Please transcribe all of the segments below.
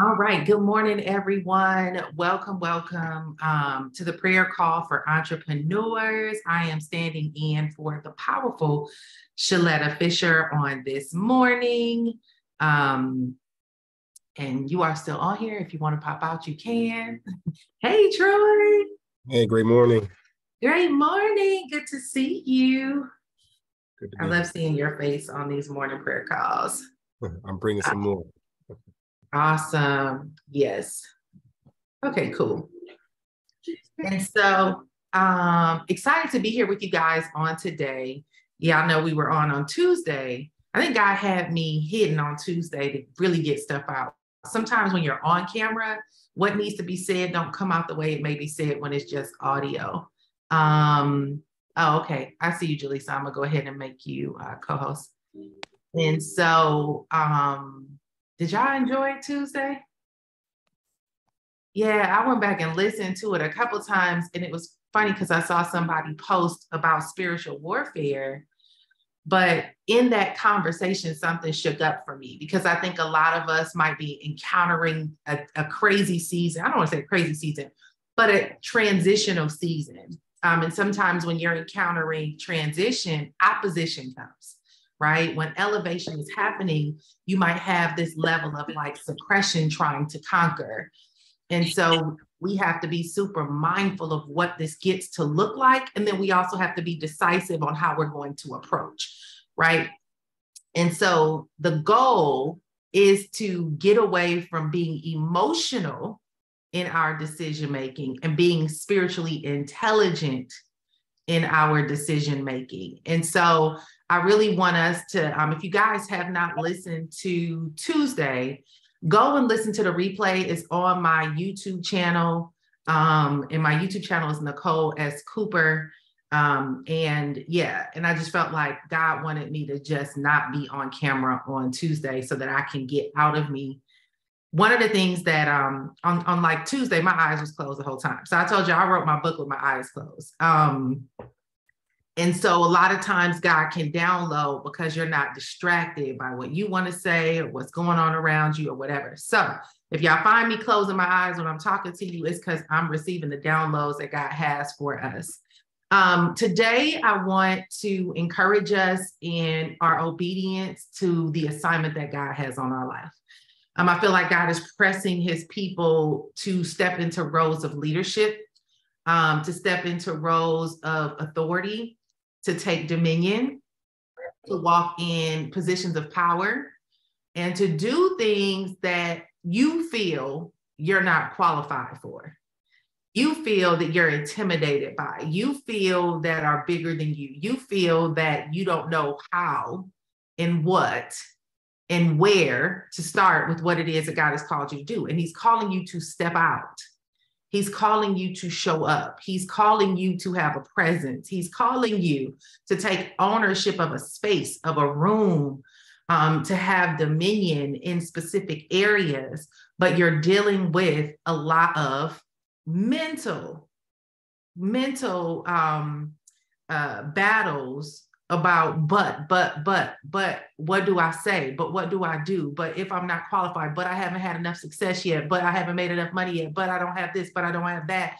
All right. Good morning, everyone. Welcome, welcome um, to the prayer call for entrepreneurs. I am standing in for the powerful Shaletta Fisher on this morning. Um, and you are still on here. If you want to pop out, you can. hey, Troy. Hey, great morning. Great morning. Good to see you. I love seeing your face on these morning prayer calls. I'm bringing some more. Awesome. Yes. Okay, cool. And so um excited to be here with you guys on today. Yeah, I know we were on on Tuesday. I think God had me hidden on Tuesday to really get stuff out. Sometimes when you're on camera, what needs to be said don't come out the way it may be said when it's just audio. Um, oh, okay. I see you, Julie. So I'm gonna go ahead and make you uh, co-host. And so um did y'all enjoy Tuesday? Yeah, I went back and listened to it a couple times, and it was funny because I saw somebody post about spiritual warfare. But in that conversation, something shook up for me because I think a lot of us might be encountering a, a crazy season. I don't want to say crazy season, but a transitional season. Um, and sometimes when you're encountering transition, opposition comes right? When elevation is happening, you might have this level of like suppression trying to conquer. And so we have to be super mindful of what this gets to look like. And then we also have to be decisive on how we're going to approach, right? And so the goal is to get away from being emotional in our decision making and being spiritually intelligent in our decision making. And so I really want us to, um, if you guys have not listened to Tuesday, go and listen to the replay. It's on my YouTube channel. Um, and my YouTube channel is Nicole S. Cooper. Um, and yeah, and I just felt like God wanted me to just not be on camera on Tuesday so that I can get out of me. One of the things that um on, on like Tuesday, my eyes was closed the whole time. So I told you I wrote my book with my eyes closed. Um, and so a lot of times God can download because you're not distracted by what you want to say or what's going on around you or whatever. So if y'all find me closing my eyes when I'm talking to you, it's because I'm receiving the downloads that God has for us. Um, today, I want to encourage us in our obedience to the assignment that God has on our life. Um, I feel like God is pressing his people to step into roles of leadership, um, to step into roles of authority, to take dominion, to walk in positions of power, and to do things that you feel you're not qualified for. You feel that you're intimidated by, you feel that are bigger than you, you feel that you don't know how and what and where to start with what it is that God has called you to do. And He's calling you to step out He's calling you to show up. He's calling you to have a presence. He's calling you to take ownership of a space, of a room, um, to have dominion in specific areas. But you're dealing with a lot of mental, mental um, uh, battles about but but but but what do i say? But what do i do? But if i'm not qualified but i haven't had enough success yet but i haven't made enough money yet but i don't have this but i don't have that.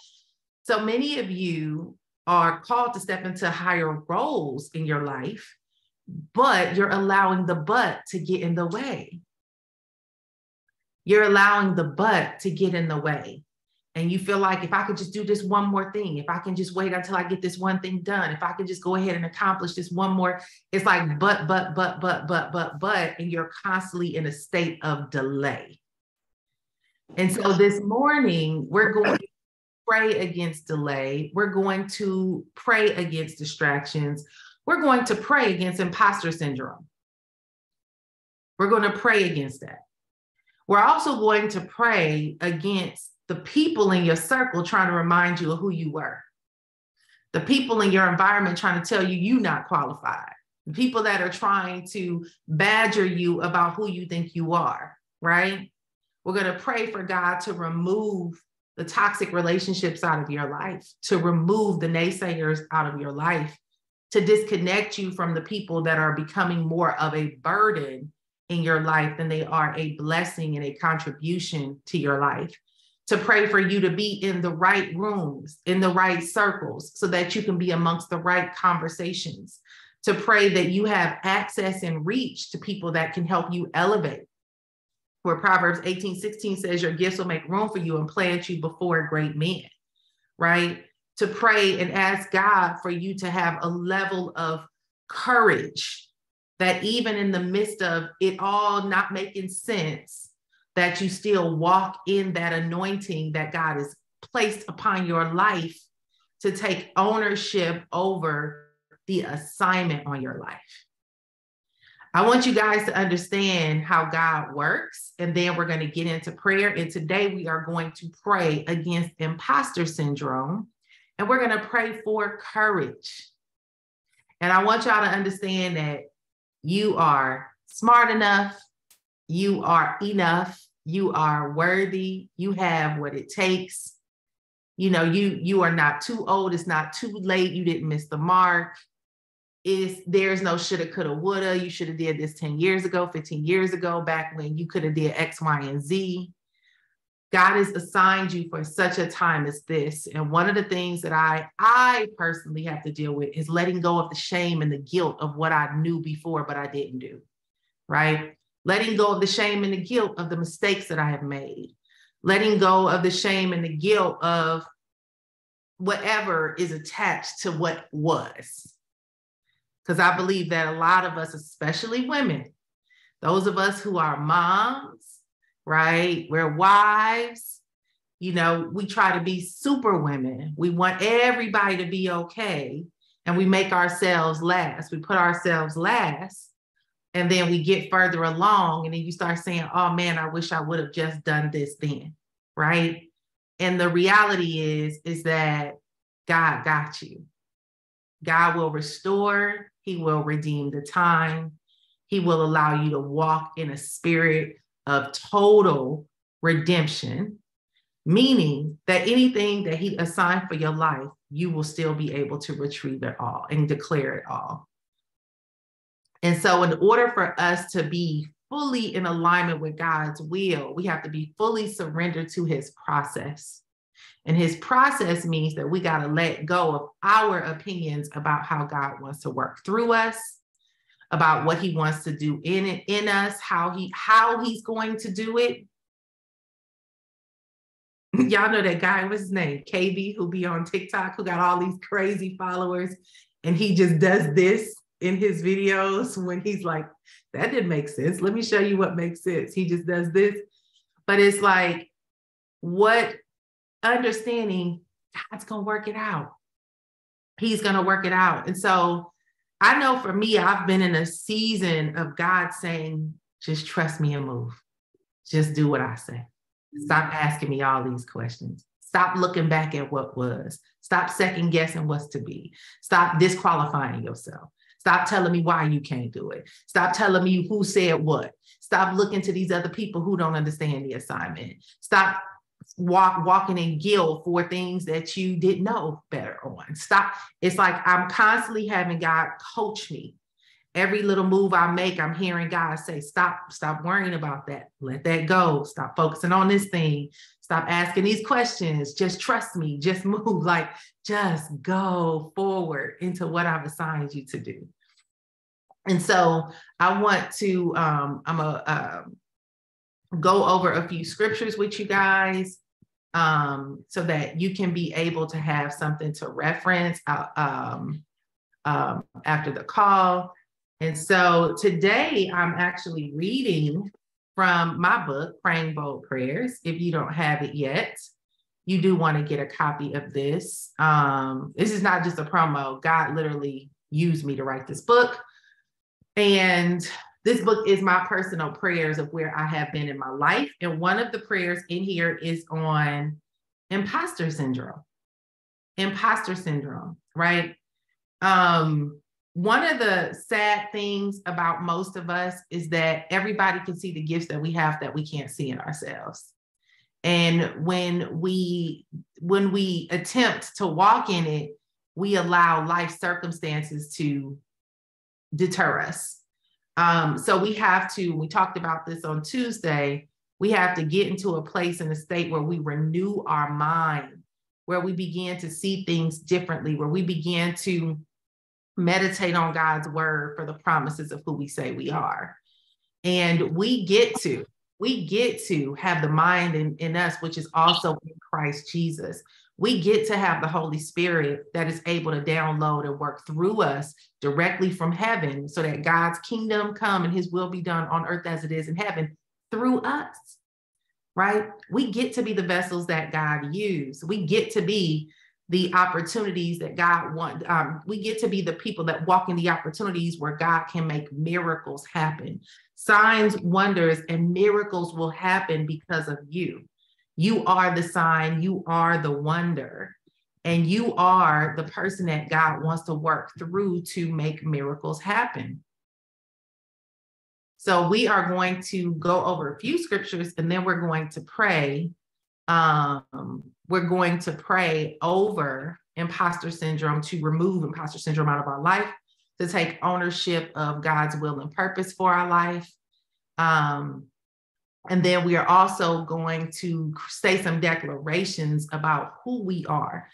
So many of you are called to step into higher roles in your life but you're allowing the but to get in the way. You're allowing the but to get in the way and you feel like if I could just do this one more thing, if I can just wait until I get this one thing done, if I can just go ahead and accomplish this one more, it's like but, but, but, but, but, but, but, and you're constantly in a state of delay. And so this morning, we're going to pray against delay. We're going to pray against distractions. We're going to pray against imposter syndrome. We're going to pray against that. We're also going to pray against the people in your circle trying to remind you of who you were, the people in your environment trying to tell you you're not qualified, the people that are trying to badger you about who you think you are, right? We're going to pray for God to remove the toxic relationships out of your life, to remove the naysayers out of your life, to disconnect you from the people that are becoming more of a burden in your life than they are a blessing and a contribution to your life. To pray for you to be in the right rooms, in the right circles, so that you can be amongst the right conversations. To pray that you have access and reach to people that can help you elevate. Where Proverbs 18 16 says, Your gifts will make room for you and plant you before great men, right? To pray and ask God for you to have a level of courage that even in the midst of it all not making sense, that you still walk in that anointing that God has placed upon your life to take ownership over the assignment on your life. I want you guys to understand how God works, and then we're going to get into prayer. And today we are going to pray against imposter syndrome, and we're going to pray for courage. And I want y'all to understand that you are smart enough, you are enough, you are worthy, you have what it takes. You know, you you are not too old, it's not too late, you didn't miss the mark. Is there's no shoulda, coulda, woulda. You should have did this 10 years ago, 15 years ago, back when you could have did X, Y, and Z. God has assigned you for such a time as this. And one of the things that I I personally have to deal with is letting go of the shame and the guilt of what I knew before but I didn't do. Right? Letting go of the shame and the guilt of the mistakes that I have made. Letting go of the shame and the guilt of whatever is attached to what was. Because I believe that a lot of us, especially women, those of us who are moms, right? We're wives. You know, we try to be super women. We want everybody to be okay. And we make ourselves last. We put ourselves last. And then we get further along. And then you start saying, oh man, I wish I would have just done this then. Right. And the reality is, is that God got you. God will restore, He will redeem the time, He will allow you to walk in a spirit of total redemption, meaning that anything that he assigned for your life, you will still be able to retrieve it all and declare it all. And so, in order for us to be fully in alignment with God's will, we have to be fully surrendered to his process. And his process means that we got to let go of our opinions about how God wants to work through us about what he wants to do in it in us how he how he's going to do it. Y'all know that guy what's his name? Kb who be on tiktok who got all these crazy followers and he just does this in his videos when he's like that didn't make sense let me show you what makes sense he just does this but it's like what understanding god's gonna work it out he's gonna work it out and so I know for me, I've been in a season of God saying, just trust me and move. Just do what I say. Stop asking me all these questions. Stop looking back at what was. Stop second guessing what's to be. Stop disqualifying yourself. Stop telling me why you can't do it. Stop telling me who said what. Stop looking to these other people who don't understand the assignment. Stop walk walking in guilt for things that you didn't know better on. Stop. It's like I'm constantly having God coach me. Every little move I make, I'm hearing God say, stop, stop worrying about that. Let that go. Stop focusing on this thing. Stop asking these questions. Just trust me. Just move. Like, just go forward into what I've assigned you to do. And so I want to, um, I'm a, um, go over a few scriptures with you guys um, so that you can be able to have something to reference uh, um, um, after the call. And so today I'm actually reading from my book, Praying Bold Prayers. If you don't have it yet, you do want to get a copy of this. Um, this is not just a promo. God literally used me to write this book. And this book is my personal prayers of where I have been in my life. And one of the prayers in here is on imposter syndrome. Imposter syndrome, right? Um, one of the sad things about most of us is that everybody can see the gifts that we have that we can't see in ourselves. And when we when we attempt to walk in it, we allow life circumstances to deter us Um, so we have to, we talked about this on Tuesday, we have to get into a place in a state where we renew our mind, where we begin to see things differently, where we begin to meditate on God's word for the promises of who we say we are. And we get to, we get to have the mind in, in us, which is also in Christ Jesus. We get to have the Holy Spirit that is able to download and work through us directly from heaven so that God's kingdom come and his will be done on earth as it is in heaven through us. Right? We get to be the vessels that God used. We get to be the opportunities that God wants. Um, we get to be the people that walk in the opportunities where God can make miracles happen. Signs, wonders, and miracles will happen because of you. You are the sign, you are the wonder, and you are the person that God wants to work through to make miracles happen. So we are going to go over a few scriptures and then we're going to pray um, we're going to pray over imposter syndrome to remove imposter syndrome out of our life, to take ownership of God's will and purpose for our life. Um, and then we are also going to say some declarations about who we are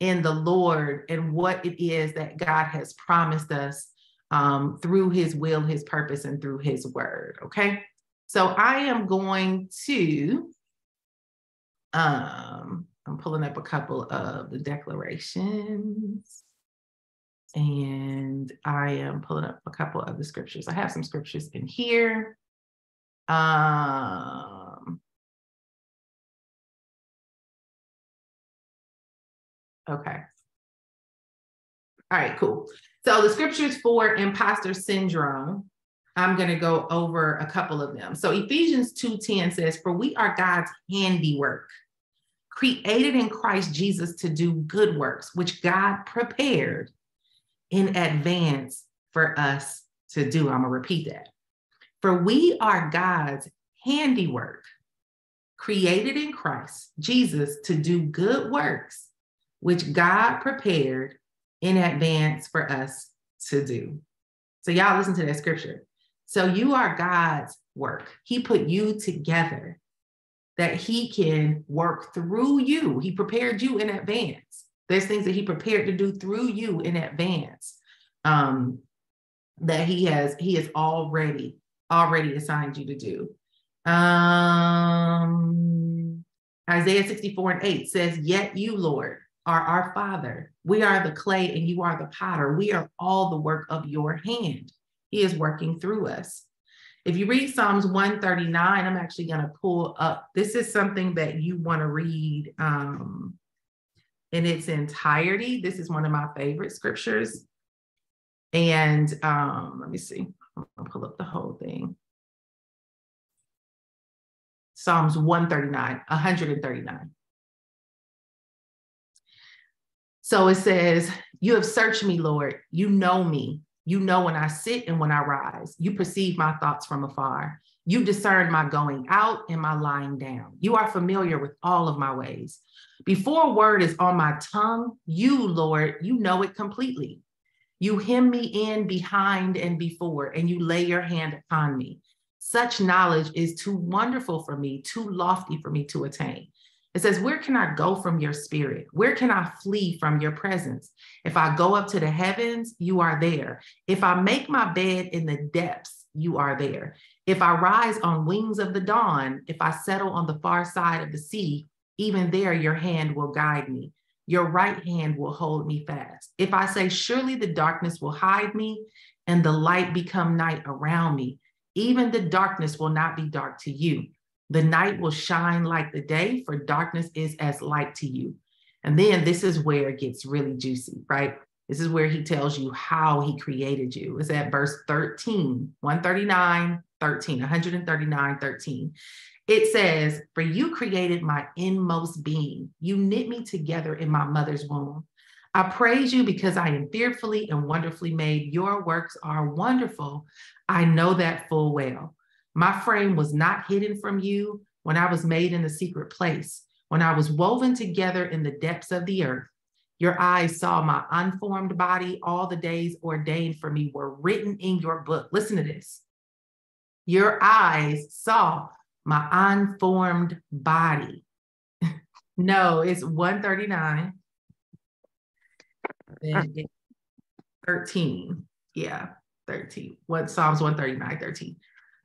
in the Lord and what it is that God has promised us um, through his will, his purpose, and through his word. Okay. So I am going to um, I'm pulling up a couple of the declarations. And I am pulling up a couple of the scriptures. I have some scriptures in here. Um, okay. All right, cool. So the scriptures for imposter syndrome I'm going to go over a couple of them. So Ephesians 2:10 says, "For we are God's handiwork, created in Christ Jesus to do good works, which God prepared in advance for us to do." I'm going to repeat that. For we are God's handiwork, created in Christ Jesus to do good works, which God prepared in advance for us to do. So, y'all listen to that scripture. So you are God's work. He put you together that he can work through you. He prepared you in advance. There's things that he prepared to do through you in advance um, that he has he has already already assigned you to do. Um, Isaiah 64 and 8 says, Yet you, Lord, are our Father. We are the clay and you are the potter. We are all the work of your hand. He is working through us. If you read Psalms 139, I'm actually going to pull up. This is something that you want to read um, in its entirety. This is one of my favorite scriptures. And um, let me see, I'll pull up the whole thing. Psalms 139, 139. So it says, You have searched me, Lord. You know me. You know when I sit and when I rise. You perceive my thoughts from afar. You discern my going out and my lying down. You are familiar with all of my ways. Before a word is on my tongue, you, Lord, you know it completely. You hem me in behind and before, and you lay your hand upon me. Such knowledge is too wonderful for me, too lofty for me to attain. It says, Where can I go from your spirit? Where can I flee from your presence? If I go up to the heavens, you are there. If I make my bed in the depths, you are there. If I rise on wings of the dawn, if I settle on the far side of the sea, even there your hand will guide me. Your right hand will hold me fast. If I say, Surely the darkness will hide me and the light become night around me, even the darkness will not be dark to you. The night will shine like the day, for darkness is as light to you. And then this is where it gets really juicy, right? This is where he tells you how he created you. It's at verse 13, 139, 13, 139, 13. It says, For you created my inmost being. You knit me together in my mother's womb. I praise you because I am fearfully and wonderfully made. Your works are wonderful. I know that full well. My frame was not hidden from you when I was made in the secret place, when I was woven together in the depths of the earth. Your eyes saw my unformed body. All the days ordained for me were written in your book. Listen to this. Your eyes saw my unformed body. no, it's 139. 13. Yeah, 13. What Psalms 139, 13.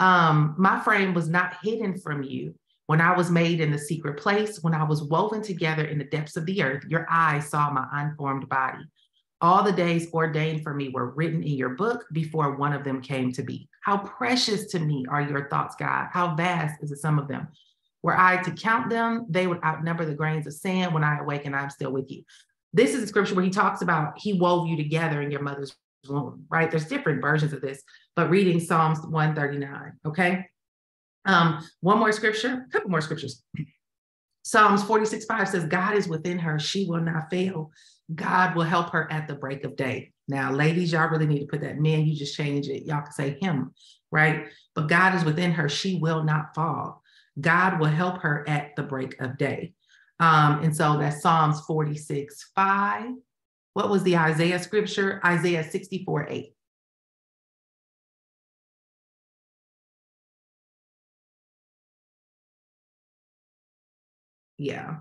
Um, my frame was not hidden from you when I was made in the secret place, when I was woven together in the depths of the earth, your eyes saw my unformed body. All the days ordained for me were written in your book before one of them came to be. How precious to me are your thoughts, God. How vast is the sum of them. Were I to count them, they would outnumber the grains of sand. When I awaken, I'm still with you. This is a scripture where he talks about he wove you together in your mother's womb, right? There's different versions of this, but reading Psalms 139, okay? Um, one more scripture, a couple more scriptures. Psalms 46 5 says, God is within her, she will not fail. God will help her at the break of day. Now, ladies, y'all really need to put that man, you just change it. Y'all can say him, right? But God is within her, she will not fall. God will help her at the break of day. Um, and so that's Psalms 46 5. What was the Isaiah scripture? Isaiah 64 8. Yeah.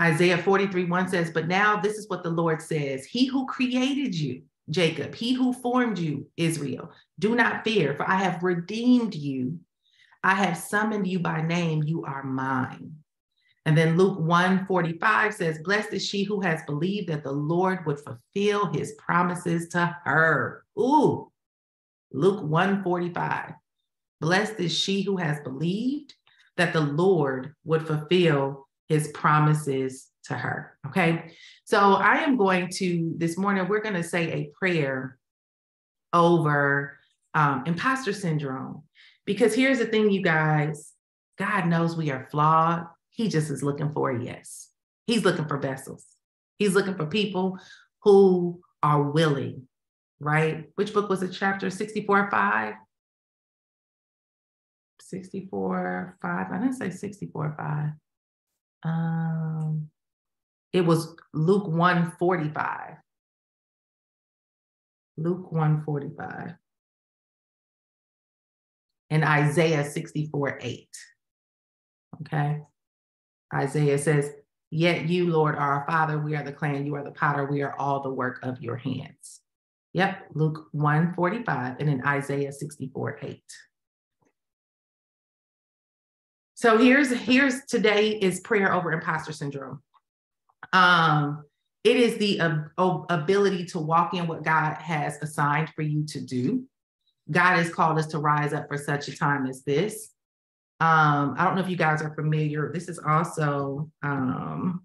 Isaiah 43 1 says, But now this is what the Lord says He who created you, Jacob, he who formed you, Israel, do not fear, for I have redeemed you. I have summoned you by name. You are mine. And then Luke 1 45 says, Blessed is she who has believed that the Lord would fulfill his promises to her. Ooh, Luke 1 45. Blessed is she who has believed that the Lord would fulfill his promises to her. Okay. So I am going to, this morning, we're going to say a prayer over um, imposter syndrome. Because here's the thing, you guys God knows we are flawed. He just is looking for a yes. He's looking for vessels. He's looking for people who are willing, right? Which book was it? Chapter 64 5? 64 5. I didn't say 64 5. Um, it was Luke 145. Luke 145. And Isaiah 64 8. Okay. Isaiah says, Yet you, Lord, are our Father. We are the clan. You are the potter. We are all the work of your hands. Yep. Luke 145 and in Isaiah 64 8. So here's here's today is prayer over imposter syndrome. Um, it is the uh, ability to walk in what God has assigned for you to do. God has called us to rise up for such a time as this. Um, I don't know if you guys are familiar. This is also, um,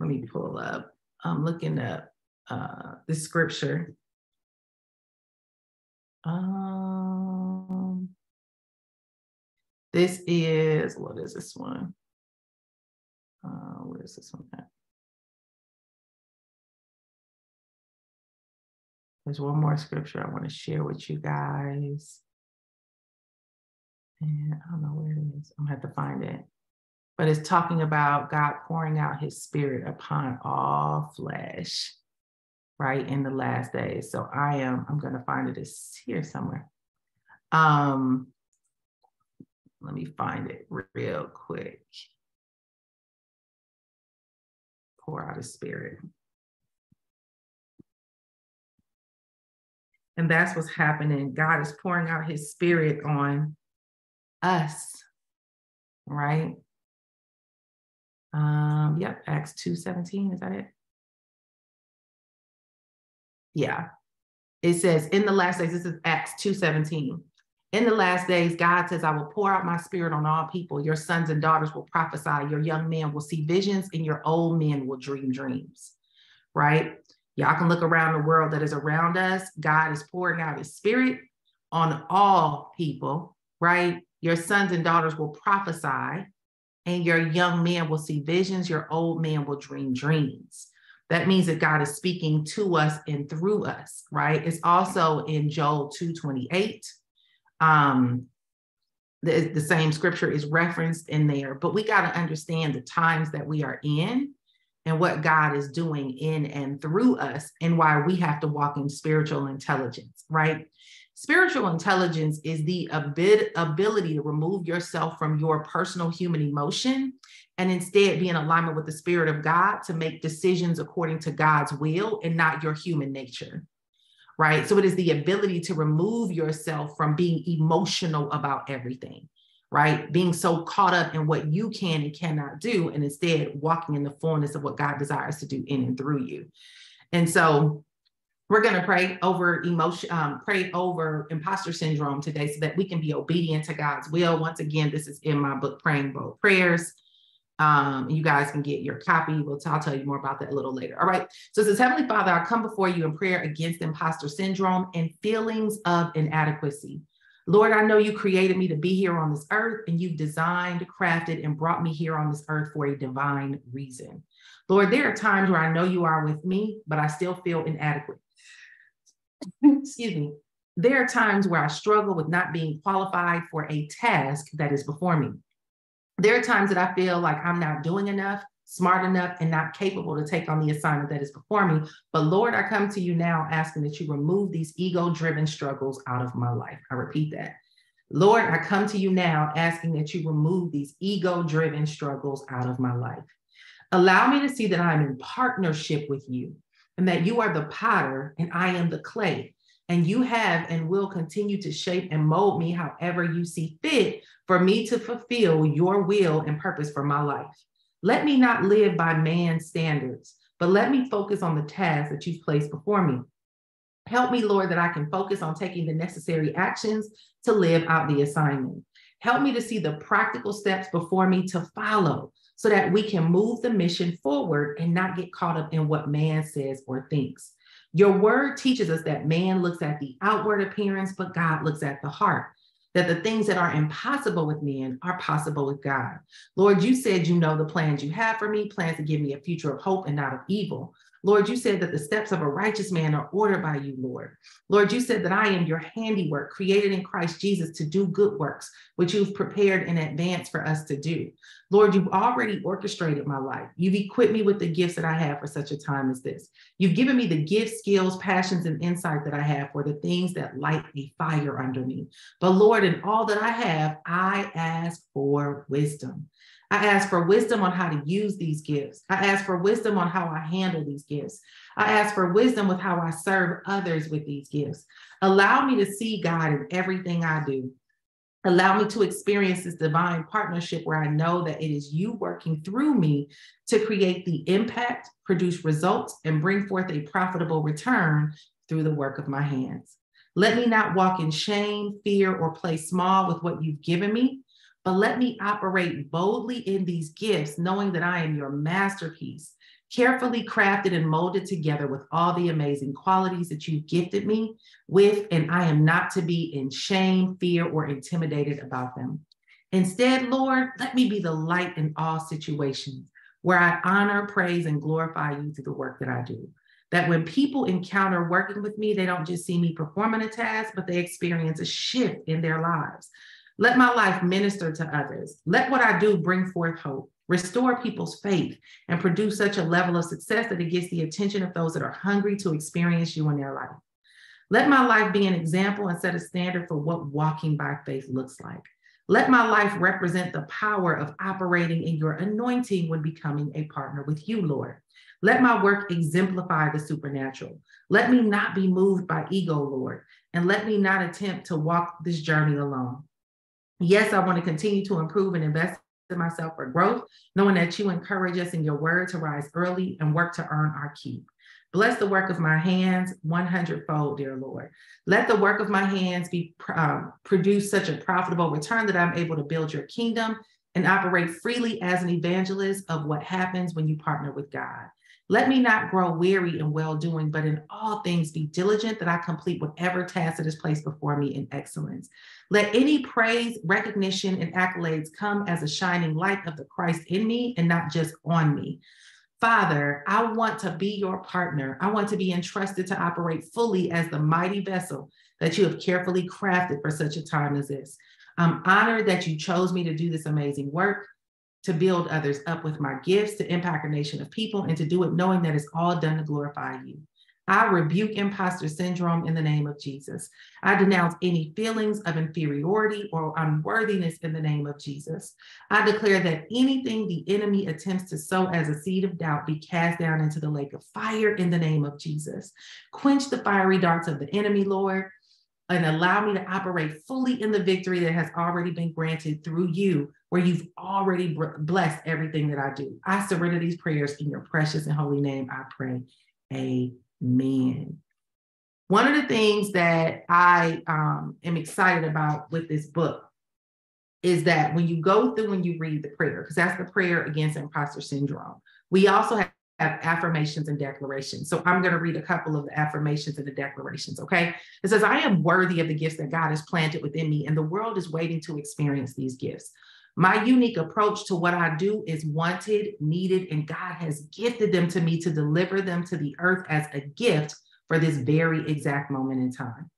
let me pull up. I'm looking up uh, the scripture. Um, this is, what is this one? Uh, where is this one at? There's one more scripture I want to share with you guys. And I don't know where it is. I'm gonna have to find it. But it's talking about God pouring out his spirit upon all flesh, right? In the last days. So I am, I'm gonna find it. It's here somewhere. Um, let me find it real quick. Pour out his spirit. And that's what's happening. God is pouring out his spirit on us, right? Um, yep, Acts 2:17, is that it? Yeah. It says in the last days, this is Acts 2:17. In the last days, God says, I will pour out my spirit on all people. Your sons and daughters will prophesy, your young men will see visions, and your old men will dream dreams. Right? Y'all can look around the world that is around us. God is pouring out his spirit on all people, right? Your sons and daughters will prophesy, and your young men will see visions, your old men will dream dreams. That means that God is speaking to us and through us, right? It's also in Joel 228 um, the, the same scripture is referenced in there, but we got to understand the times that we are in and what God is doing in and through us, and why we have to walk in spiritual intelligence, right? Spiritual intelligence is the ability to remove yourself from your personal human emotion and instead be in alignment with the Spirit of God to make decisions according to God's will and not your human nature. Right. So it is the ability to remove yourself from being emotional about everything, right? Being so caught up in what you can and cannot do, and instead walking in the fullness of what God desires to do in and through you. And so we're going to pray over emotion, um, pray over imposter syndrome today so that we can be obedient to God's will. Once again, this is in my book, Praying Bold Prayers. Um, you guys can get your copy. We'll t- I'll tell you more about that a little later. All right. So it says, Heavenly Father, I come before you in prayer against imposter syndrome and feelings of inadequacy. Lord, I know you created me to be here on this earth and you've designed, crafted, and brought me here on this earth for a divine reason. Lord, there are times where I know you are with me, but I still feel inadequate. Excuse me. There are times where I struggle with not being qualified for a task that is before me. There are times that I feel like I'm not doing enough, smart enough, and not capable to take on the assignment that is before me. But Lord, I come to you now asking that you remove these ego driven struggles out of my life. I repeat that. Lord, I come to you now asking that you remove these ego driven struggles out of my life. Allow me to see that I'm in partnership with you and that you are the potter and I am the clay. And you have and will continue to shape and mold me however you see fit for me to fulfill your will and purpose for my life. Let me not live by man's standards, but let me focus on the task that you've placed before me. Help me, Lord, that I can focus on taking the necessary actions to live out the assignment. Help me to see the practical steps before me to follow so that we can move the mission forward and not get caught up in what man says or thinks. Your word teaches us that man looks at the outward appearance, but God looks at the heart. That the things that are impossible with men are possible with God. Lord, you said you know the plans you have for me, plans to give me a future of hope and not of evil. Lord, you said that the steps of a righteous man are ordered by you, Lord. Lord, you said that I am your handiwork, created in Christ Jesus to do good works, which you've prepared in advance for us to do. Lord, you've already orchestrated my life. You've equipped me with the gifts that I have for such a time as this. You've given me the gifts, skills, passions, and insight that I have for the things that light a fire under me. But Lord, in all that I have, I ask for wisdom. I ask for wisdom on how to use these gifts. I ask for wisdom on how I handle these gifts. I ask for wisdom with how I serve others with these gifts. Allow me to see God in everything I do. Allow me to experience this divine partnership where I know that it is you working through me to create the impact, produce results, and bring forth a profitable return through the work of my hands. Let me not walk in shame, fear, or play small with what you've given me, but let me operate boldly in these gifts, knowing that I am your masterpiece, carefully crafted and molded together with all the amazing qualities that you've gifted me with, and I am not to be in shame, fear, or intimidated about them. Instead, Lord, let me be the light in all situations where I honor, praise, and glorify you through the work that I do. That when people encounter working with me, they don't just see me performing a task, but they experience a shift in their lives. Let my life minister to others. Let what I do bring forth hope, restore people's faith, and produce such a level of success that it gets the attention of those that are hungry to experience you in their life. Let my life be an example and set a standard for what walking by faith looks like. Let my life represent the power of operating in your anointing when becoming a partner with you, Lord. Let my work exemplify the supernatural. Let me not be moved by ego, Lord, and let me not attempt to walk this journey alone. Yes, I want to continue to improve and invest in myself for growth, knowing that you encourage us in your word to rise early and work to earn our keep. Bless the work of my hands 100 fold, dear Lord. Let the work of my hands be um, produce such a profitable return that I'm able to build your kingdom and operate freely as an evangelist of what happens when you partner with God. Let me not grow weary in well doing, but in all things be diligent that I complete whatever task that is placed before me in excellence. Let any praise, recognition, and accolades come as a shining light of the Christ in me and not just on me. Father, I want to be your partner. I want to be entrusted to operate fully as the mighty vessel that you have carefully crafted for such a time as this. I'm honored that you chose me to do this amazing work, to build others up with my gifts, to impact a nation of people, and to do it knowing that it's all done to glorify you. I rebuke imposter syndrome in the name of Jesus. I denounce any feelings of inferiority or unworthiness in the name of Jesus. I declare that anything the enemy attempts to sow as a seed of doubt be cast down into the lake of fire in the name of Jesus. Quench the fiery darts of the enemy, Lord, and allow me to operate fully in the victory that has already been granted through you, where you've already blessed everything that I do. I surrender these prayers in your precious and holy name. I pray. Amen. One of the things that I um, am excited about with this book is that when you go through and you read the prayer, because that's the prayer against imposter syndrome, we also have, have affirmations and declarations. So I'm going to read a couple of the affirmations and the declarations. Okay. It says, I am worthy of the gifts that God has planted within me, and the world is waiting to experience these gifts. My unique approach to what I do is wanted, needed, and God has gifted them to me to deliver them to the earth as a gift for this very exact moment in time.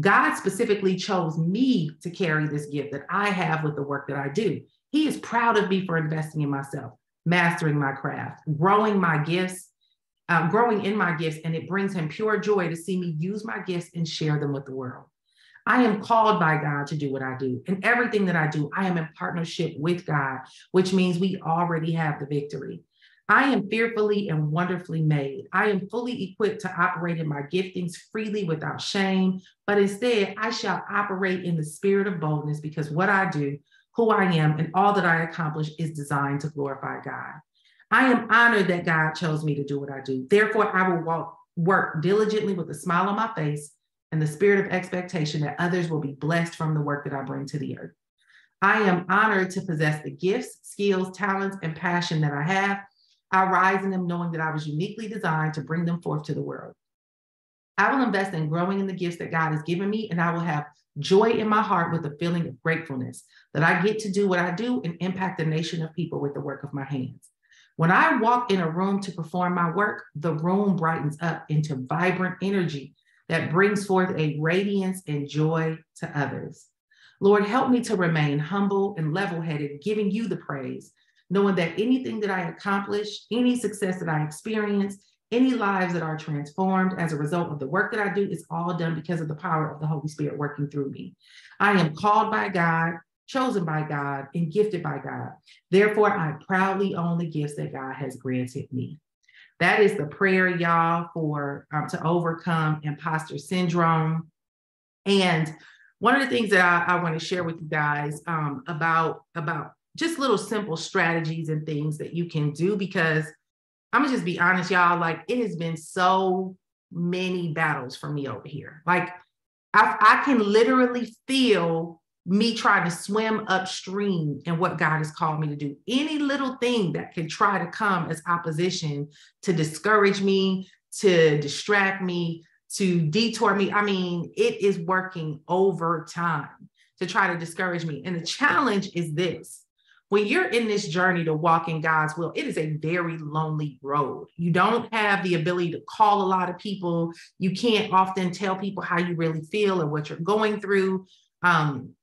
God specifically chose me to carry this gift that I have with the work that I do. He is proud of me for investing in myself, mastering my craft, growing my gifts, um, growing in my gifts, and it brings him pure joy to see me use my gifts and share them with the world. I am called by God to do what I do. And everything that I do, I am in partnership with God, which means we already have the victory. I am fearfully and wonderfully made. I am fully equipped to operate in my giftings freely without shame, but instead I shall operate in the spirit of boldness because what I do, who I am, and all that I accomplish is designed to glorify God. I am honored that God chose me to do what I do. Therefore, I will walk, work diligently with a smile on my face and the spirit of expectation that others will be blessed from the work that I bring to the earth. I am honored to possess the gifts, skills, talents, and passion that I have. I rise in them knowing that I was uniquely designed to bring them forth to the world. I will invest in growing in the gifts that God has given me, and I will have joy in my heart with a feeling of gratefulness that I get to do what I do and impact a nation of people with the work of my hands. When I walk in a room to perform my work, the room brightens up into vibrant energy that brings forth a radiance and joy to others. Lord, help me to remain humble and level headed, giving you the praise, knowing that anything that I accomplish, any success that I experience, any lives that are transformed as a result of the work that I do is all done because of the power of the Holy Spirit working through me. I am called by God, chosen by God, and gifted by God. Therefore, I proudly own the gifts that God has granted me. That is the prayer, y'all, for um, to overcome imposter syndrome. And one of the things that I, I want to share with you guys um, about about just little simple strategies and things that you can do because I'm gonna just be honest, y'all. Like it has been so many battles for me over here. Like I, I can literally feel me trying to swim upstream in what God has called me to do. Any little thing that can try to come as opposition to discourage me, to distract me, to detour me. I mean, it is working overtime to try to discourage me. And the challenge is this when you're in this journey to walk in God's will, it is a very lonely road. You don't have the ability to call a lot of people. You can't often tell people how you really feel or what you're going through. Um,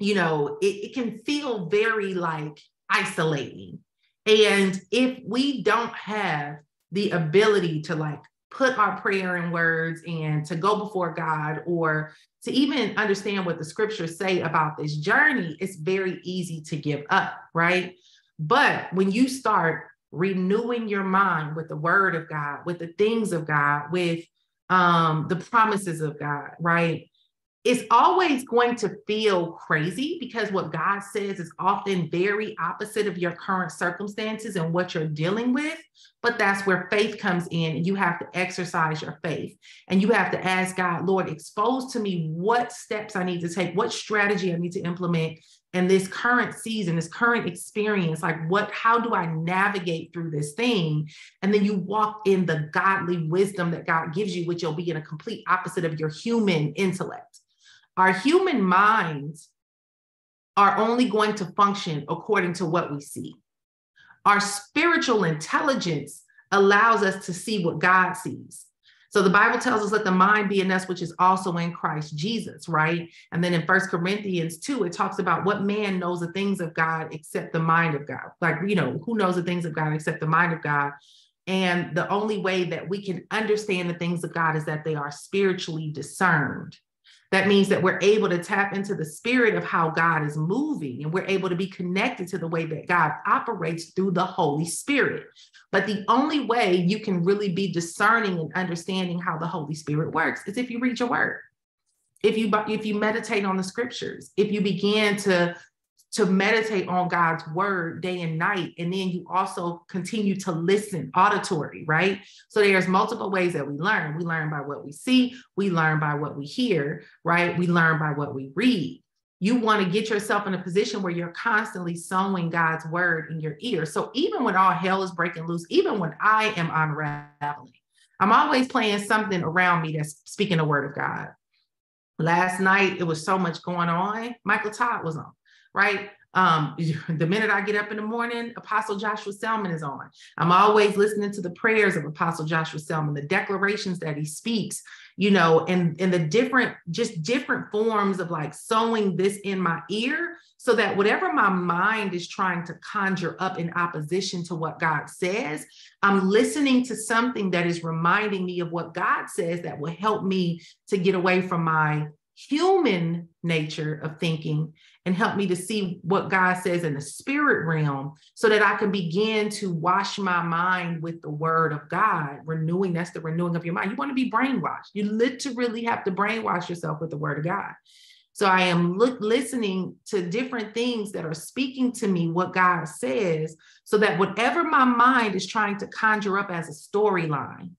you know, it, it can feel very like isolating. And if we don't have the ability to like put our prayer in words and to go before God or to even understand what the scriptures say about this journey, it's very easy to give up, right? But when you start renewing your mind with the word of God, with the things of God, with um, the promises of God, right? It's always going to feel crazy because what God says is often very opposite of your current circumstances and what you're dealing with. But that's where faith comes in, and you have to exercise your faith. And you have to ask God, Lord, expose to me what steps I need to take, what strategy I need to implement in this current season, this current experience. Like, what, how do I navigate through this thing? And then you walk in the godly wisdom that God gives you, which will be in a complete opposite of your human intellect. Our human minds are only going to function according to what we see. Our spiritual intelligence allows us to see what God sees. So the Bible tells us let the mind be in us, which is also in Christ Jesus, right? And then in First Corinthians 2, it talks about what man knows the things of God except the mind of God. Like, you know, who knows the things of God except the mind of God? And the only way that we can understand the things of God is that they are spiritually discerned. That means that we're able to tap into the spirit of how God is moving and we're able to be connected to the way that God operates through the Holy Spirit. But the only way you can really be discerning and understanding how the Holy Spirit works is if you read your word. If you if you meditate on the scriptures, if you begin to to meditate on God's word day and night. And then you also continue to listen auditory, right? So there's multiple ways that we learn. We learn by what we see, we learn by what we hear, right? We learn by what we read. You want to get yourself in a position where you're constantly sowing God's word in your ear. So even when all hell is breaking loose, even when I am unraveling, I'm always playing something around me that's speaking the word of God. Last night, it was so much going on. Michael Todd was on right? Um, the minute I get up in the morning, Apostle Joshua Selman is on. I'm always listening to the prayers of Apostle Joshua Selman, the declarations that he speaks, you know, and, and the different, just different forms of like sowing this in my ear so that whatever my mind is trying to conjure up in opposition to what God says, I'm listening to something that is reminding me of what God says that will help me to get away from my human nature of thinking and help me to see what God says in the spirit realm so that I can begin to wash my mind with the word of God. Renewing, that's the renewing of your mind. You want to be brainwashed. You literally have to brainwash yourself with the word of God. So I am listening to different things that are speaking to me what God says so that whatever my mind is trying to conjure up as a storyline,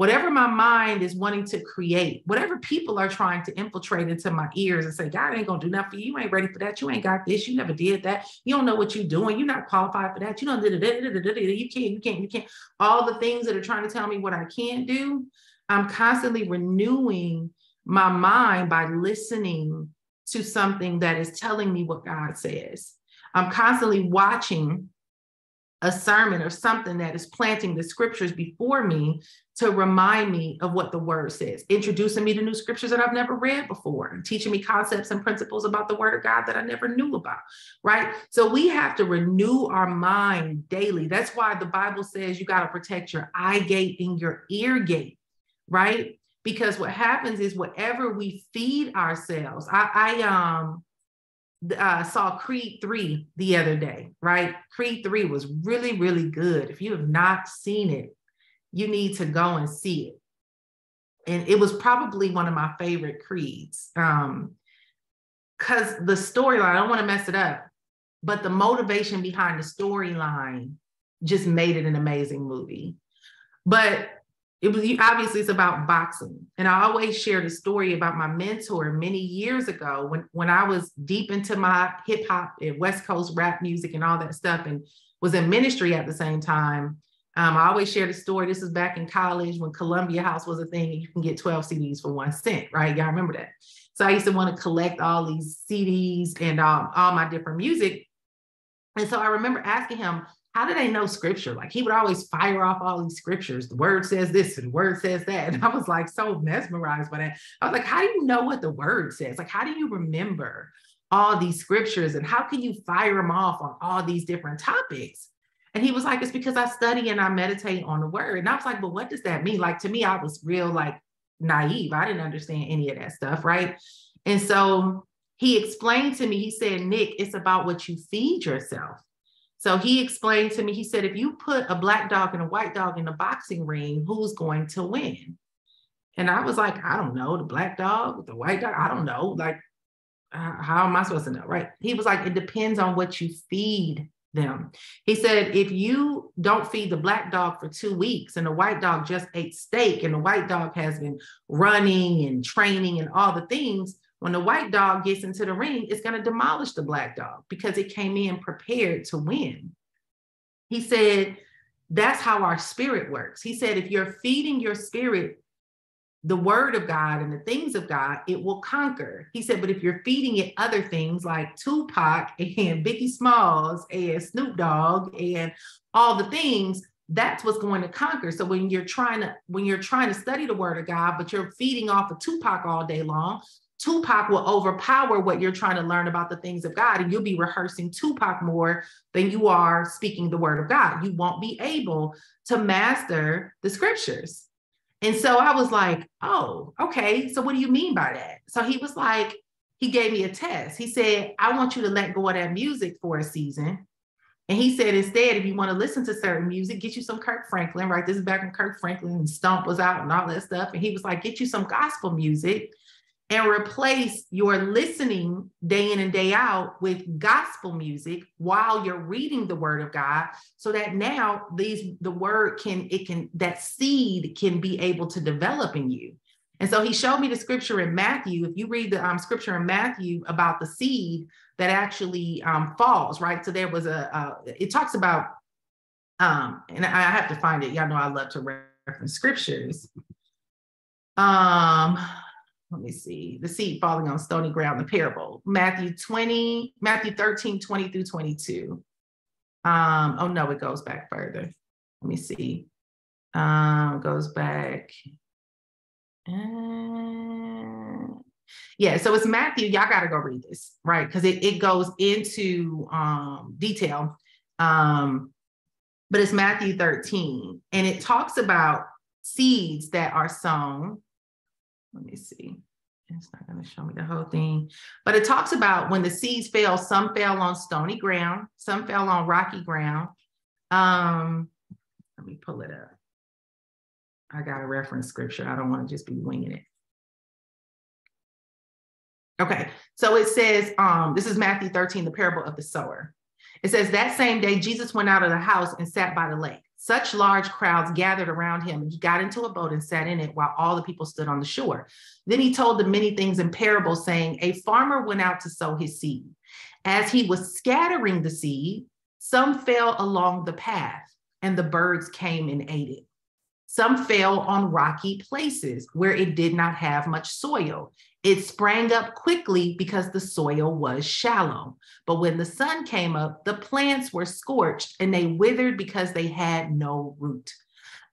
whatever my mind is wanting to create, whatever people are trying to infiltrate into my ears and say, God ain't gonna do nothing for you. You ain't ready for that. You ain't got this. You never did that. You don't know what you're doing. You're not qualified for that. You don't. You can't. You can't. You can't. All the things that are trying to tell me what I can't do. I'm constantly renewing my mind by listening to something that is telling me what God says. I'm constantly watching a sermon or something that is planting the scriptures before me to remind me of what the word says, introducing me to new scriptures that I've never read before, and teaching me concepts and principles about the word of God that I never knew about, right? So we have to renew our mind daily. That's why the Bible says you got to protect your eye gate and your ear gate, right? Because what happens is whatever we feed ourselves, I, I um uh, saw Creed 3 the other day, right? Creed 3 was really, really good. If you have not seen it, you need to go and see it. And it was probably one of my favorite creeds. Um, because the storyline, I don't want to mess it up, but the motivation behind the storyline just made it an amazing movie. But it was obviously it's about boxing. And i always shared a story about my mentor many years ago when when i was deep into my hip hop and west coast rap music and all that stuff and was in ministry at the same time. Um, i always shared a story. This is back in college when columbia house was a thing and you can get 12 cds for one cent right? Y'all remember that. So i used to want to collect all these cds and um, all my different music. And so i remember asking him how do they know scripture? Like he would always fire off all these scriptures. The word says this and the word says that. And I was like so mesmerized by that. I was like, how do you know what the word says? Like, how do you remember all these scriptures and how can you fire them off on all these different topics? And he was like, it's because I study and I meditate on the word. And I was like, but what does that mean? Like to me, I was real like naive. I didn't understand any of that stuff. Right. And so he explained to me, he said, Nick, it's about what you feed yourself. So he explained to me, he said, if you put a black dog and a white dog in a boxing ring, who's going to win? And I was like, I don't know, the black dog the white dog, I don't know. Like, uh, how am I supposed to know? Right. He was like, it depends on what you feed them. He said, if you don't feed the black dog for two weeks and the white dog just ate steak and the white dog has been running and training and all the things, when the white dog gets into the ring, it's going to demolish the black dog because it came in prepared to win. He said, that's how our spirit works. He said, if you're feeding your spirit the word of God and the things of God, it will conquer. He said, but if you're feeding it other things like Tupac and Biggie Smalls and Snoop Dogg and all the things, that's what's going to conquer. So when you're trying to when you're trying to study the word of God, but you're feeding off of Tupac all day long, Tupac will overpower what you're trying to learn about the things of God, and you'll be rehearsing Tupac more than you are speaking the word of God. You won't be able to master the scriptures. And so I was like, oh, okay. So what do you mean by that? So he was like, he gave me a test. He said, I want you to let go of that music for a season and he said, instead, if you want to listen to certain music, get you some Kirk Franklin, right? This is back when Kirk Franklin and Stomp was out and all that stuff. And he was like, get you some gospel music and replace your listening day in and day out with gospel music while you're reading the word of God so that now these the word can it can that seed can be able to develop in you. And so he showed me the scripture in Matthew. If you read the um, scripture in Matthew about the seed, that actually um, falls, right? So there was a, it talks about, um, and I have to find it. Y'all know I love to reference scriptures. Um, let me see, the seed falling on stony ground, the parable, Matthew 20, Matthew 13, 20 through 22. Um, oh no, it goes back further. Let me see. Um, goes back. Uh, yeah, so it's Matthew. Y'all got to go read this, right? Because it, it goes into um, detail. Um, but it's Matthew 13, and it talks about seeds that are sown. Let me see. It's not going to show me the whole thing, but it talks about when the seeds fell, some fell on stony ground, some fell on rocky ground. Um, let me pull it up. I got a reference scripture. I don't want to just be winging it. Okay, so it says, um, this is Matthew 13, the parable of the sower. It says, That same day, Jesus went out of the house and sat by the lake. Such large crowds gathered around him, and he got into a boat and sat in it while all the people stood on the shore. Then he told them many things in parables, saying, A farmer went out to sow his seed. As he was scattering the seed, some fell along the path, and the birds came and ate it. Some fell on rocky places where it did not have much soil. It sprang up quickly because the soil was shallow. But when the sun came up, the plants were scorched and they withered because they had no root.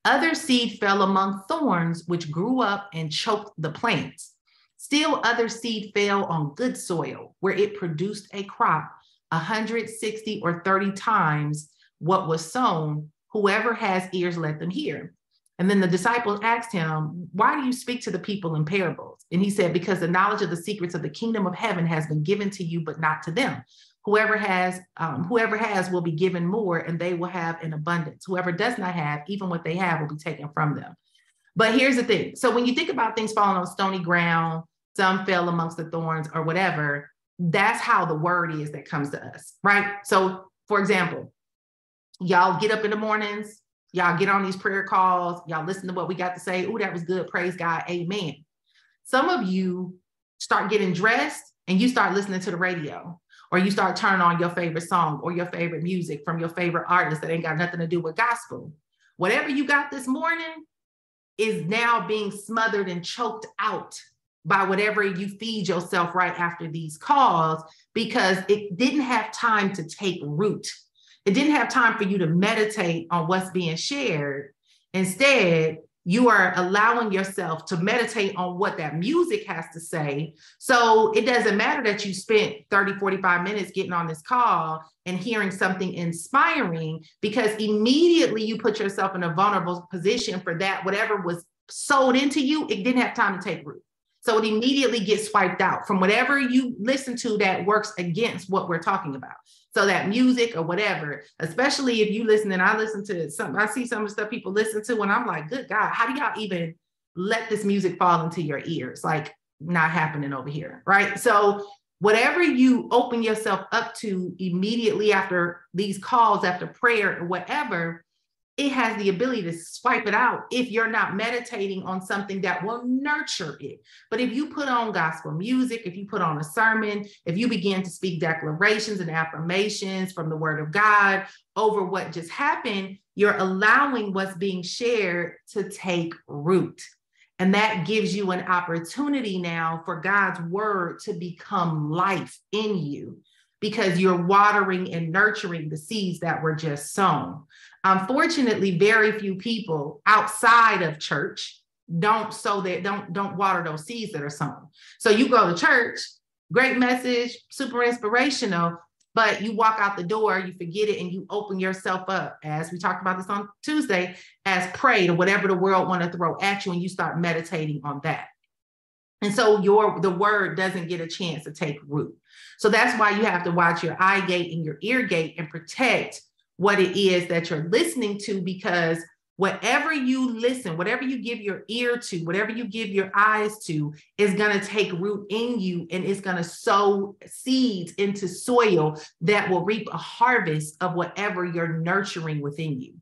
Other seed fell among thorns, which grew up and choked the plants. Still, other seed fell on good soil, where it produced a crop 160 or 30 times what was sown. Whoever has ears, let them hear. And then the disciples asked him, Why do you speak to the people in parables? And he said, Because the knowledge of the secrets of the kingdom of heaven has been given to you, but not to them. Whoever has, um, whoever has will be given more, and they will have in abundance. Whoever does not have, even what they have will be taken from them. But here's the thing. So when you think about things falling on stony ground, some fell amongst the thorns or whatever, that's how the word is that comes to us, right? So, for example, y'all get up in the mornings, Y'all get on these prayer calls. Y'all listen to what we got to say. Oh, that was good. Praise God. Amen. Some of you start getting dressed and you start listening to the radio, or you start turning on your favorite song or your favorite music from your favorite artist that ain't got nothing to do with gospel. Whatever you got this morning is now being smothered and choked out by whatever you feed yourself right after these calls because it didn't have time to take root it didn't have time for you to meditate on what's being shared. Instead, you are allowing yourself to meditate on what that music has to say. So it doesn't matter that you spent 30, 45 minutes getting on this call and hearing something inspiring, because immediately you put yourself in a vulnerable position for that, whatever was sold into you, it didn't have time to take root. So it immediately gets swiped out from whatever you listen to that works against what we're talking about. So that music or whatever, especially if you listen and I listen to some, I see some of the stuff people listen to and I'm like, good God, how do y'all even let this music fall into your ears? Like not happening over here, right? So whatever you open yourself up to immediately after these calls, after prayer or whatever, it has the ability to swipe it out if you're not meditating on something that will nurture it. But if you put on gospel music, if you put on a sermon, if you begin to speak declarations and affirmations from the word of God over what just happened, you're allowing what's being shared to take root. And that gives you an opportunity now for God's word to become life in you. because you're watering and nurturing the seeds that were just sown. Um, Unfortunately, very few people outside of church don't sow that don't don't water those seeds that are sown. So you go to church, great message, super inspirational, but you walk out the door, you forget it, and you open yourself up, as we talked about this on Tuesday, as prey to whatever the world want to throw at you, and you start meditating on that. And so your the word doesn't get a chance to take root. So that's why you have to watch your eye gate and your ear gate and protect what it is that you're listening to because whatever you listen, whatever you give your ear to, whatever you give your eyes to, is going to take root in you and it's going to sow seeds into soil that will reap a harvest of whatever you're nurturing within you.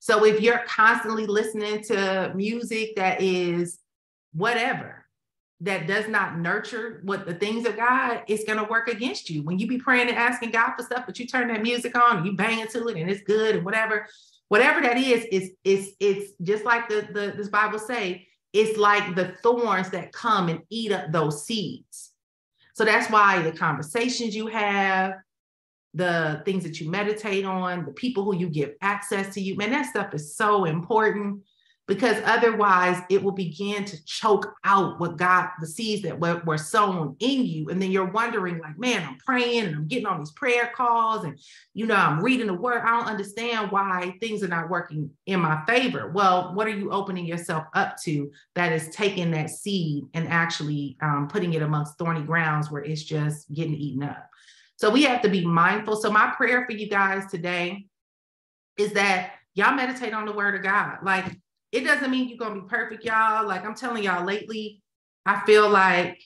So if you're constantly listening to music that is whatever, that does not nurture what the things of God, it's going to work against you. When you be praying and asking God for stuff, but you turn that music on and you bang into it and it's good and whatever, whatever that is, is it's it's just like the, the this Bible say, it's like the thorns that come and eat up those seeds. So that's why the conversations you have, the things that you meditate on, the people who you give access to you, man, that stuff is so important because otherwise it will begin to choke out what God, the seeds that were, were, sown in you. And then you're wondering, like, man, I'm praying and I'm getting on these prayer calls and, you know, I'm reading the word. I don't understand why things are not working in my favor. Well, what are you opening yourself up to that is taking that seed and actually um, putting it amongst thorny grounds where it's just getting eaten up? So we have to be mindful. So, my prayer for you guys today is that y'all meditate on the word of God. Like, it doesn't mean you're gonna be perfect, y'all. Like I'm telling y'all lately, I feel like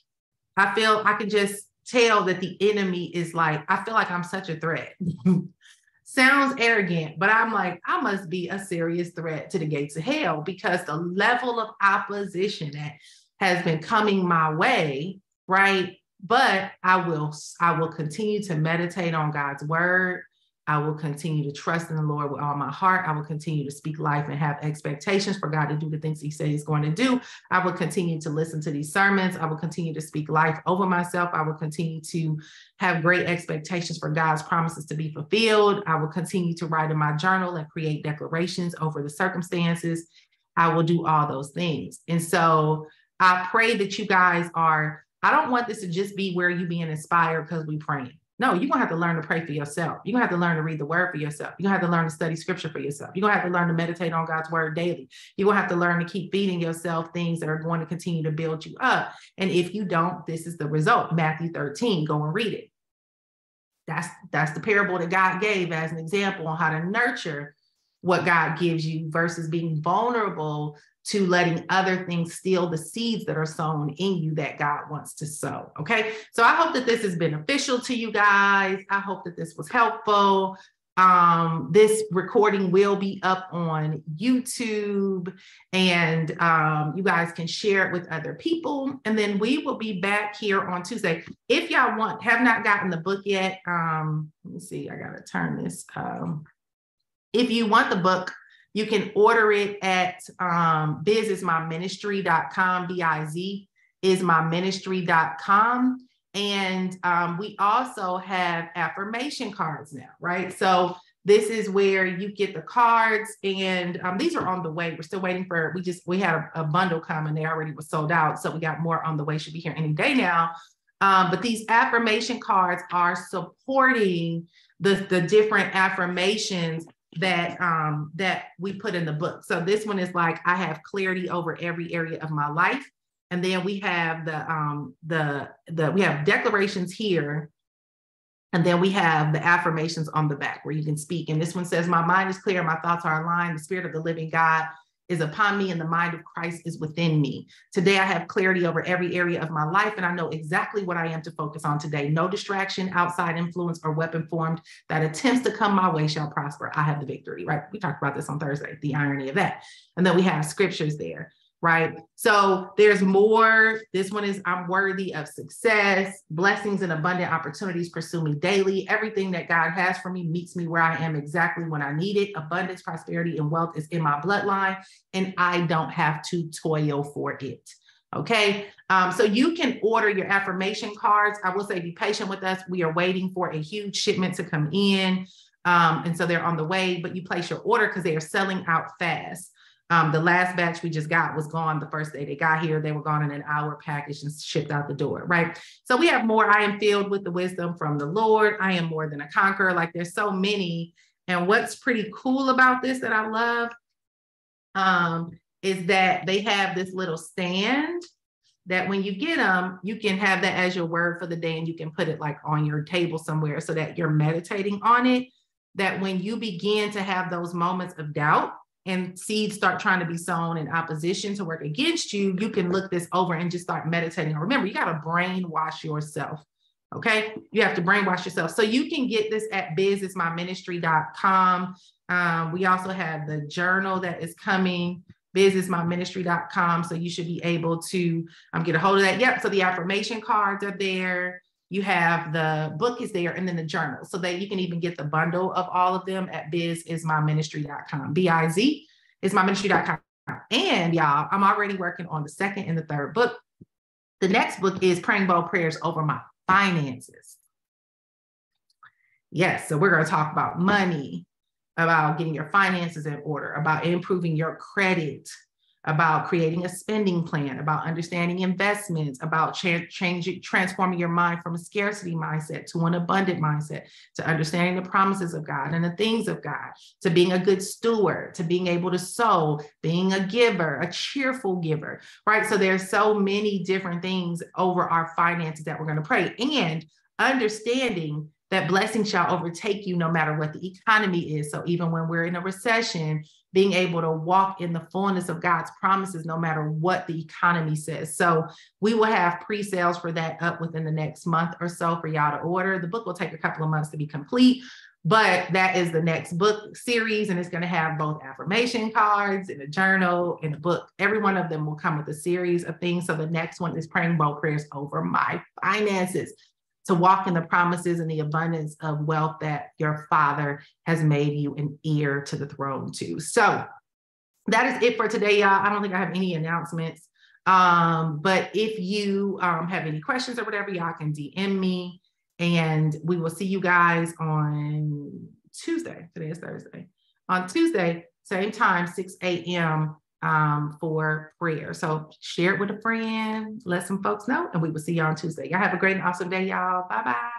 I feel I can just tell that the enemy is like, I feel like I'm such a threat. Sounds arrogant, but I'm like, I must be a serious threat to the gates of hell because the level of opposition that has been coming my way, right? But I will, I will continue to meditate on God's word. I will continue to trust in the Lord with all my heart. I will continue to speak life and have expectations for God to do the things He said He's going to do. I will continue to listen to these sermons. I will continue to speak life over myself. I will continue to have great expectations for God's promises to be fulfilled. I will continue to write in my journal and create declarations over the circumstances. I will do all those things. And so I pray that you guys are, I don't want this to just be where you being inspired because we praying. No, you're gonna have to learn to pray for yourself. You're gonna have to learn to read the word for yourself. You're gonna have to learn to study scripture for yourself. You're gonna have to learn to meditate on God's word daily. You're gonna have to learn to keep feeding yourself things that are going to continue to build you up. And if you don't, this is the result. Matthew 13, go and read it. That's that's the parable that God gave as an example on how to nurture what God gives you versus being vulnerable to letting other things steal the seeds that are sown in you that God wants to sow. Okay. So I hope that this is beneficial to you guys. I hope that this was helpful. Um, this recording will be up on YouTube and um, you guys can share it with other people. And then we will be back here on Tuesday. If y'all want, have not gotten the book yet, um, let me see, I got to turn this. Um, if you want the book, you can order it at um, bizismyministry.com, B-I-Z is myministry.com. And um, we also have affirmation cards now, right? So this is where you get the cards and um, these are on the way. We're still waiting for, we just, we had a, a, bundle come and they already was sold out. So we got more on the way, should be here any day now. Um, but these affirmation cards are supporting the, the different affirmations that um that we put in the book. So this one is like I have clarity over every area of my life. And then we have the um the the we have declarations here. And then we have the affirmations on the back where you can speak. And this one says, My mind is clear, my thoughts are aligned, the spirit of the living God is upon me and the mind of Christ is within me. Today, I have clarity over every area of my life, and I know exactly what I am to focus on today. No distraction, outside influence, or weapon formed that attempts to come my way shall prosper. I have the victory, right? We talked about this on Thursday, the irony of that. And then we have scriptures there right? So there's more. This one is I'm worthy of success, blessings and abundant opportunities pursue me daily. Everything that God has for me meets me where I am exactly when I need it. Abundance, prosperity, and wealth is in my bloodline, and I don't have to toil for it. Okay. Um, so you can order your affirmation cards. I will say be patient with us. We are waiting for a huge shipment to come in. Um, and so they're on the way, but you place your order because they are selling out fast. Um, the last batch we just got was gone the first day they got here. They were gone in an hour package and shipped out the door, right? So we have more. I am filled with the wisdom from the Lord. I am more than a conqueror. Like there's so many. And what's pretty cool about this that I love um, is that they have this little stand that when you get them, you can have that as your word for the day and you can put it like on your table somewhere so that you're meditating on it. That when you begin to have those moments of doubt, and seeds start trying to be sown in opposition to work against you, you can look this over and just start meditating. Remember, you got to brainwash yourself. Okay. You have to brainwash yourself. So you can get this at bizismyministry.com. Um, we also have the journal that is coming, bizismyministry.com. So you should be able to um, get a hold of that. Yep. So the affirmation cards are there you have the book is there and then the journal so that you can even get the bundle of all of them at bizismyministry.com b-i-z is my ministry.com and y'all i'm already working on the second and the third book. The next book is praying bold prayers over my finances. Yes so we're going to talk about money about getting your finances in order about improving your credit about creating a spending plan, about understanding investments, about cha- changing, transforming your mind from a scarcity mindset to an abundant mindset, to understanding the promises of God and the things of God, to being a good steward, to being able to sow, being a giver, a cheerful giver, right? So there's so many different things over our finances that we're going to pray and understanding that blessing shall overtake you no matter what the economy is. So even when we're in a recession, being able to walk in the fullness of God's promises no matter what the economy says. So we will have pre-sales for that up within the next month or so for y'all to order. The book will take a couple of months to be complete, but that is the next book series and it's going to have both affirmation cards and a journal and a book. Every one of them will come with a series of things. So the next one is praying bold prayers over my finances to walk in the promises and the abundance of wealth that your father has made you an heir to the throne to. So that is it for today, y'all. I don't think I have any announcements. Um, but if you um, have any questions or whatever, y'all can DM me and we will see you guys on Tuesday. Today is Thursday. On Tuesday, same time, 6 a.m um, for prayer. So share it with a friend, let some folks know, and we will see y'all on Tuesday. Y'all have a great and awesome day, y'all. Bye bye.